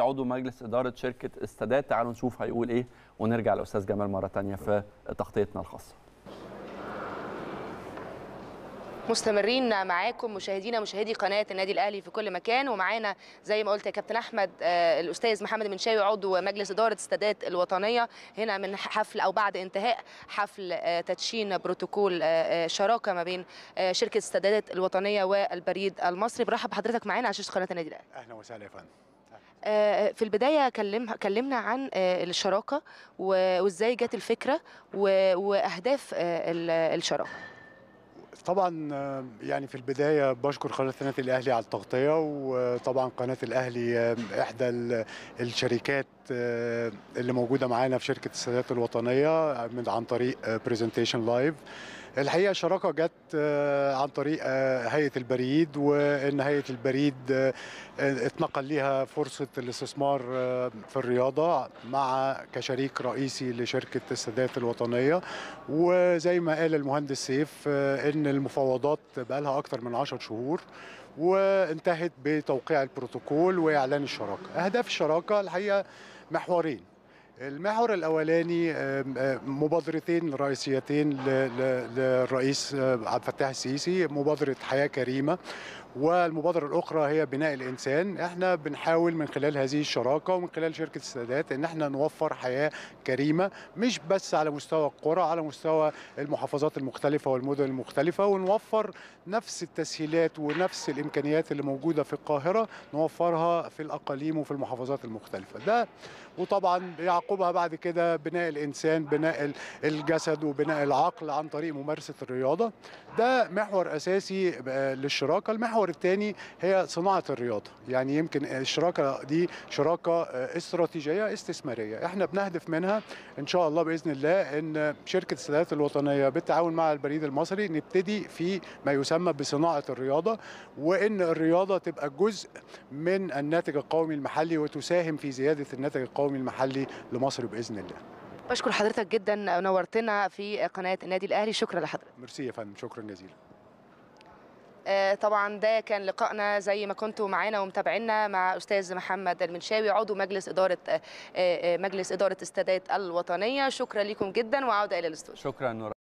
عضو مجلس إدارة شركة استادات. تعالوا نشوف هيقول إيه ونرجع لأستاذ جمال مرة تانية في تغطيتنا الخاصة. مستمرين معاكم مشاهدينا مشاهدي قناة النادي الأهلي في كل مكان. ومعانا زي ما قلت يا كابتن أحمد آه، الأستاذ محمد منشاوي عضو مجلس إدارة استادات الوطنية. هنا من حفل أو بعد انتهاء حفل آه، تدشين بروتوكول آه، شراكة ما بين شركة استادات الوطنية والبريد المصري. برحب بحضرتك معانا على شاشة قناة النادي الأهلي. أهلا وسهلا يا فندم. في البداية كلم كلمنا عن آه، الشراكة وإزاي جت الفكرة وأهداف آه، ال- الشراكة. طبعا آه، يعني في البداية بشكر قناة النادي الأهلي على التغطية وطبعا قناة الأهلي آه، إحدى ال- الشركات آه، اللي موجودة معانا في شركة استادات الوطنية عن طريق Presentation Life الحقيقة الشراكة جت عن طريق هيئة البريد وإن هيئة البريد اتنقل ليها فرصة الاستثمار في الرياضة مع كشريك رئيسي لشركة السادات الوطنية. وزي ما قال المهندس سيف آه، المفاوضات بقى لها أكتر من 10 شهور وانتهت بتوقيع البروتوكول وإعلان الشراكة. أهداف الشراكة الحقيقة محورين. المحور الأولاني مبادرتين رئيسيتين للرئيس آه، عبد الفتاح السيسي مبادرة حياة كريمة والمبادرة الأخرى هي بناء الإنسان. إحنا بنحاول من خلال هذه الشراكة ومن خلال شركة السادات إن إحنا نوفر حياة كريمة مش بس على مستوى القرى على مستوى المحافظات المختلفة والمدن المختلفة ونوفر نفس التسهيلات ونفس الإمكانيات اللي موجودة في القاهرة نوفرها في الأقاليم وفي المحافظات المختلفة. ده وطبعا يعقبها بعد كده بناء الإنسان بناء ال- الجسد وبناء العقل عن طريق ممارسة الرياضة. ده محور أساسي آه، للشراكة. المحور الثاني هي صناعة الرياضة. يعني يمكن الشراكة دي شراكة آه، استراتيجية استثمارية. إحنا بنهدف منها إن شاء الله بإذن الله إن شركة السادات الوطنية بالتعاون مع البريد المصري نبتدي في ما يسمى بصناعة الرياضة وإن الرياضة تبقى جزء من الناتج القومي المحلي وتساهم في زيادة الناتج القومي المحلي لمصر بإذن الله. بشكر حضرتك جدا نورتنا في قناة النادي الأهلي. شكرا لحضرتك. ميرسي يا فندم. شكرا جزيلا. طبعا ده كان لقائنا زي ما كنتوا معانا ومتابعينا مع أستاذ محمد المنشاوي عضو مجلس إدارة آه، آه، مجلس إدارة استادات الوطنية. شكرا لكم جدا وعوده إلى الاستوديو. شكرا